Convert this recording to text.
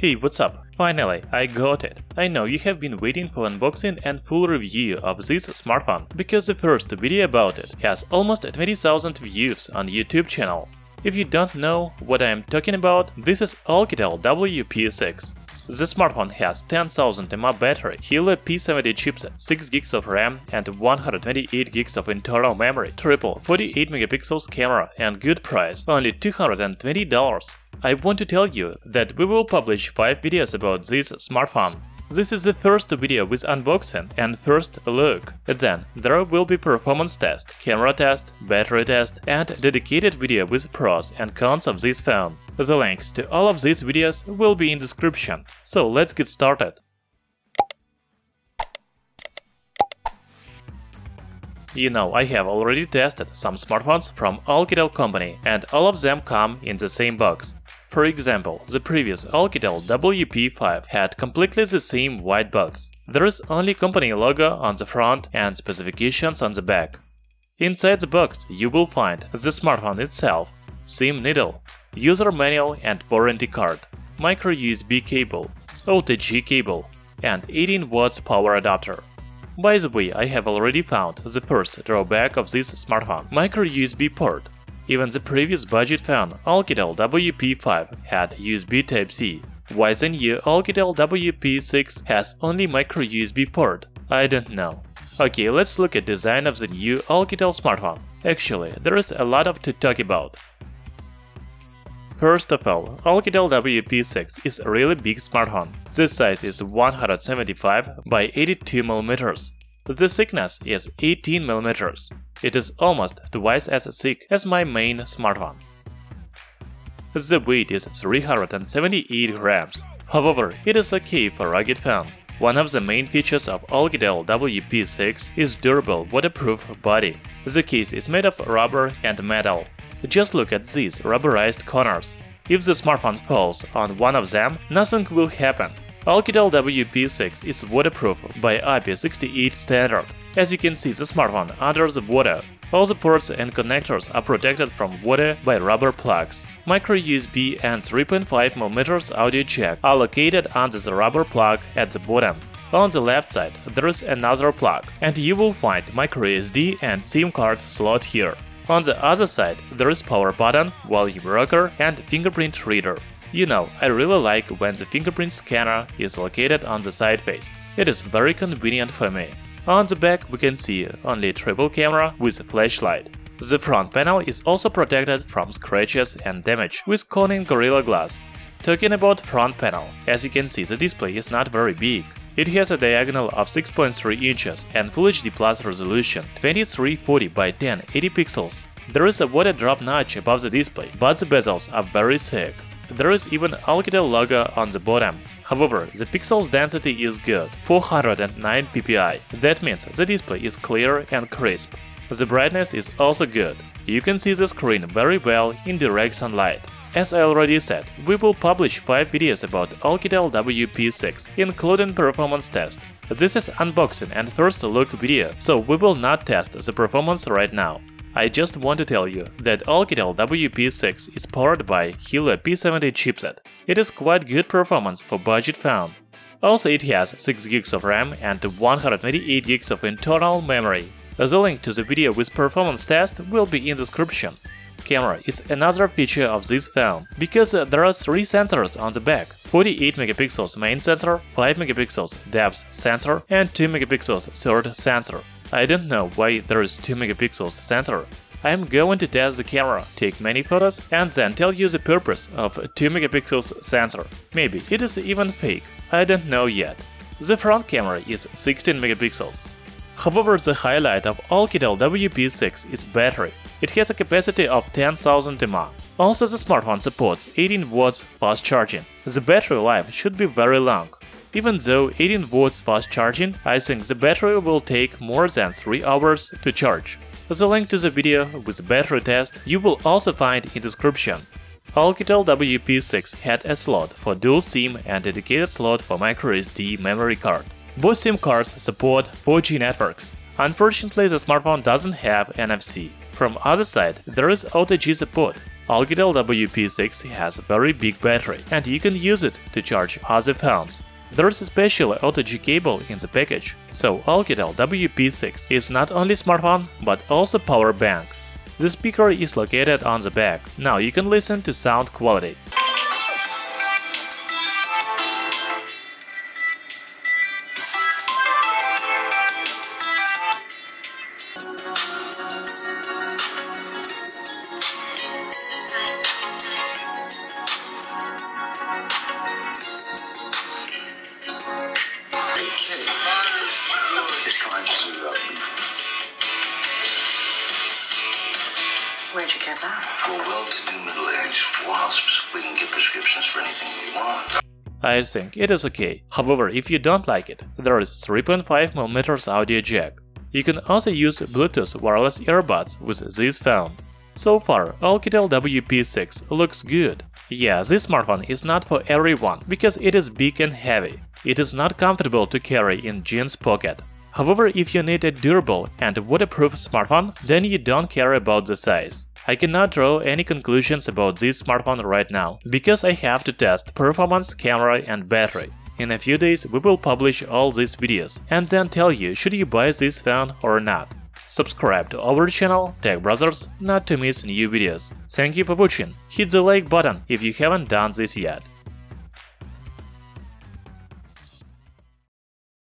Hey, what's up? Finally, I got it. I know you have been waiting for unboxing and full review of this smartphone, because the first video about it has almost 20,000 views on YouTube channel. If you don't know what I am talking about, this is Oukitel WP6. The smartphone has 10,000 mAh battery, Helio P70 chipset, 6GB of RAM and 128GB of internal memory, triple 48MP camera and good price, only $220. I want to tell you that we will publish 5 videos about this smartphone. This is the first video with unboxing and first look. Then there will be performance test, camera test, battery test and dedicated video with pros and cons of this phone. The links to all of these videos will be in description. So let's get started. You know, I have already tested some smartphones from Oukitel company and all of them come in the same box. For example, the previous Oukitel WP5 had completely the same white box. There is only company logo on the front and specifications on the back. Inside the box you will find the smartphone itself, SIM needle, user manual and warranty card, micro USB cable, OTG cable, and 18 watts power adapter. By the way, I have already found the first drawback of this smartphone – micro USB port. Even the previous budget phone, Oukitel WP5, had USB Type-C. Why the new Oukitel WP6 has only micro USB port? I don't know. Okay, let's look at design of the new Oukitel smartphone. Actually, there is a lot of to talk about. First of all, Oukitel WP6 is a really big smartphone. The size is 175 by 82 mm. The thickness is 18 mm. It is almost twice as thick as my main smartphone. The weight is 378 grams. However, it is a okay for rugged phone. One of the main features of Oukitel WP6 is durable waterproof body. The case is made of rubber and metal. Just look at these rubberized corners. If the smartphone falls on one of them, nothing will happen. Oukitel WP6 is waterproof by IP68 standard. As you can see the smartphone under the water. All the ports and connectors are protected from water by rubber plugs. Micro USB and 3.5mm audio jack are located under the rubber plug at the bottom. On the left side there is another plug, and you will find micro SD and SIM card slot here. On the other side there is power button, volume rocker and fingerprint reader. You know, I really like when the fingerprint scanner is located on the side face. It is very convenient for me. On the back we can see only triple camera with a flashlight. The front panel is also protected from scratches and damage with Corning Gorilla Glass. Talking about front panel, as you can see the display is not very big. It has a diagonal of 6.3 inches and Full HD Plus resolution 2340 by 1080 pixels. There is a water drop notch above the display, but the bezels are very thick. There is even Oukitel logo on the bottom. However, the pixels density is good, 409 ppi. That means the display is clear and crisp. The brightness is also good. You can see the screen very well in direct sunlight. As I already said, we will publish 5 videos about Oukitel WP6, including performance test. This is unboxing and first look video, so we will not test the performance right now. I just want to tell you that Oukitel WP6 is powered by Helio P70 chipset. It is quite good performance for budget phone. Also it has 6 gigs of RAM and 128 gigs of internal memory. The link to the video with performance test will be in the description. Camera is another feature of this phone, because there are three sensors on the back 48 megapixels main sensor, 5 megapixels depth sensor, and 2 megapixels third sensor. I don't know why there is 2 megapixels sensor. I am going to test the camera, take many photos, and then tell you the purpose of 2 megapixels sensor. Maybe it is even fake, I don't know yet. The front camera is 16 megapixels. However, the highlight of Oukitel WP6 is battery. It has a capacity of 10,000 mAh. Also, the smartphone supports 18 watts fast charging. The battery life should be very long. Even though 18 watts fast charging, I think the battery will take more than 3 hours to charge. The link to the video with the battery test you will also find in description. Oukitel WP6 had a slot for dual SIM and dedicated slot for microSD memory card. Both SIM cards support 4G networks. Unfortunately, the smartphone doesn't have NFC. From other side, there is OTG support. Oukitel WP6 has a very big battery and you can use it to charge other phones. There's a special OTG cable in the package, so Oukitel WP6 is not only smartphone but also power bank. The speaker is located on the back. Now you can listen to sound quality. Get that? well-to-do middle-aged wasps. We can get prescriptions for anything we want. I think it is okay. However, if you don't like it, there is 3.5mm audio jack. You can also use Bluetooth wireless earbuds with this phone. So far, Oukitel WP6 looks good. Yeah, this smartphone is not for everyone because it is big and heavy. It is not comfortable to carry in jeans pocket. However, if you need a durable and waterproof smartphone, then you don't care about the size. I cannot draw any conclusions about this smartphone right now, because I have to test performance, camera and battery. In a few days we will publish all these videos and then tell you should you buy this phone or not. Subscribe to our channel Tech Brothers not to miss new videos. Thank you for watching. Hit the like button if you haven't done this yet.